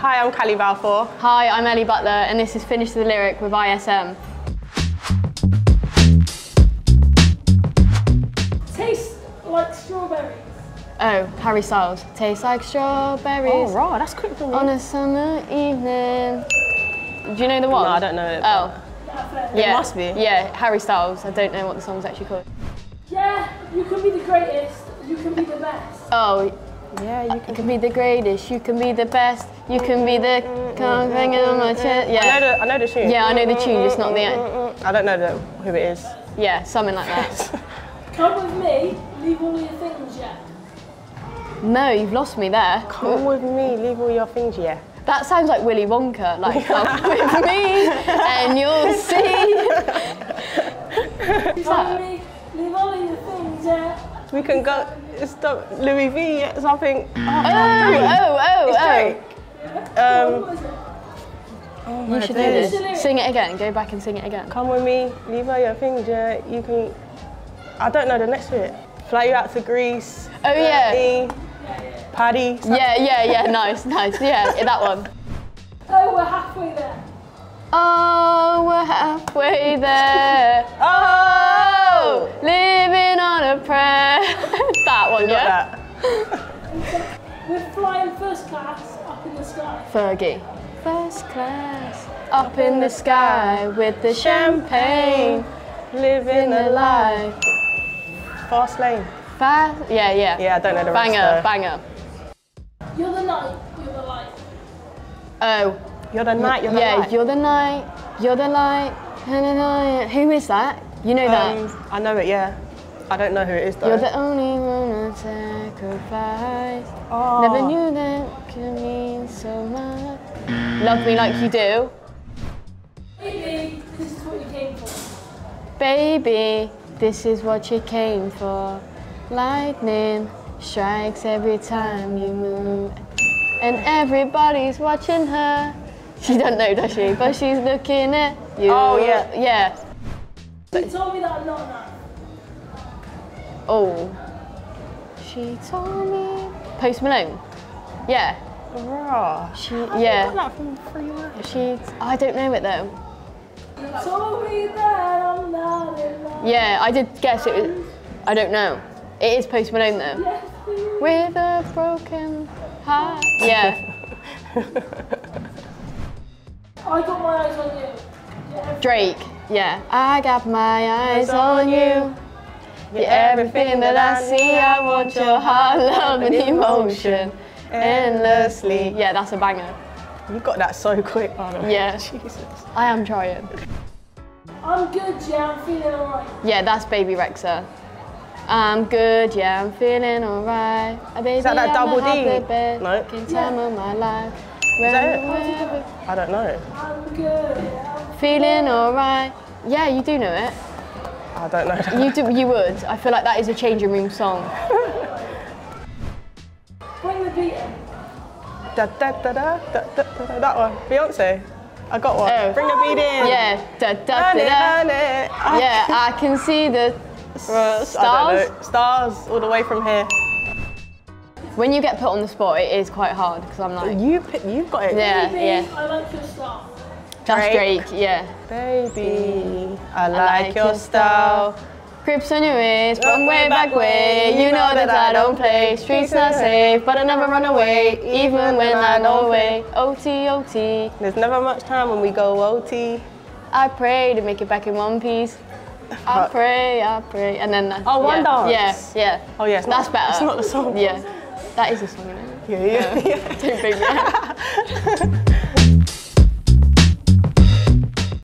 Hi, I'm Kallie Balfour. Hi, I'm Ellie Butler, and this is Finish the Lyric with ISM. Taste like strawberries. Oh, Harry Styles. Tastes like strawberries Oh, right, that's quick for me. on a summer evening. Do you know the one? No, I don't know it. Oh, That fair. yeah. must be. Yeah, Harry Styles. I don't know what the song's actually called. Yeah, you can be the greatest. You can be the best. Oh, Yeah, you you can. can be the greatest, you can be the best, you can be the come hanging on my chest. I know Yeah, the, I know the tune. yeah, I know the tune, just not the end. I don't know the, who it is. yeah, something like that. Come with me. Leave all your things yet. No, you've lost me there. Come with me, leave all your things, yeah. That sounds like Willy Wonka. Like, come with me and you'll see. Come with me. Leave all your things yet. We can go, it's Louis V, something. Oh, oh, oh, It's oh. Drake. Um, What was it? You should do this. Sing it again. Go back and sing it again. come with me, leave all your things, yeah. You can, I don't know the next bit. Fly you out to Greece. Oh, yeah. Dirty, Paddy. Yeah, yeah, yeah. Nice, nice. Yeah, that one. Oh, we're halfway there. Oh, we're halfway there. Up in the sky. Fergie. First class. Up in the sky with the champagne. Living The a life. life. Fast lane. Fast. Yeah, yeah. Yeah, I don't know the Banger, rest. though. banger. You're the night. You're the light. Oh, You're the night, you're the yeah. light. You're the night. You're the light. Who is that? You know that? Um, I know it, yeah. I don't know who it is though. You're the only one I sacrifice. Oh. Never knew that could mean so much. Love me like you do. Maybe this is what you came for. Baby, this is what you came for. Lightning strikes every time you move. And everybody's watching her. She doesn't know, does she? But she's looking at you. Oh, yeah. Yeah. You told me that I'm not enough. Oh. She told me. Post Malone. Yeah. Raw. She, yeah. That from Free She. I don't know it though. Told me that I'm not enough. Yeah, I did guess it was. I don't know. It is Post Malone though. Yes, With a broken heart. Yeah. I got my eyes on you. Yeah, Drake. Yeah. I got my eyes on you. You're everything that I see. I want your heart, love, and emotion endlessly. Yeah, that's a banger. You got that so quick, Anna. Yeah. Jesus. I am trying. I'm good, yeah, I'm feeling alright. Yeah, that's Bebe Rexha. I'm good, yeah, I'm feeling alright. Uh, Baby, that that I'm double a D? happy best No. fucking time of my life. Is that it? I don't know. I'm good, yeah. I'm Feeling alright. Yeah, you do know it. I don't know. that. You do, you would. I feel like that is a changing room song. Bring the beat in. Da, da, da, da, da, da, da, da, that one. Beyonce. I got one. Oh. Bring the beat in. Yeah. Da, da, da, Honey, da. honey. I- Yeah, I can see the uh, I don't stars. know. Stars all the way from here. When you get put on the spot, it is quite hard because I'm like, You, you've got it. yeah, Baby, yeah. I like your style. That's Drake. Drake, yeah. Baby, I I like your style. Grips on your waist from way back way. You know that I don't play. Streets not safe, but I never run away, even when I know way. OT, OT. There's never much time when we go OT. I pray to make it back in one piece. I pray, I pray, and then. Oh, one yeah, dance. Yeah, yeah. Oh, yeah, that's not- better. it's not the song. Yeah, that is the song. Isn't it? Yeah, yeah, yeah. Don't bring me.